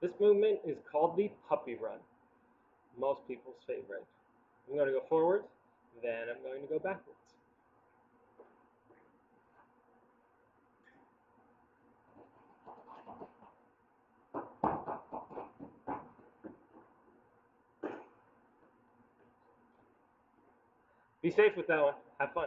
This movement is called the puppy run. Most people's favorite. I'm going to go forward, then I'm going to go backwards. Be safe with that one. Have fun.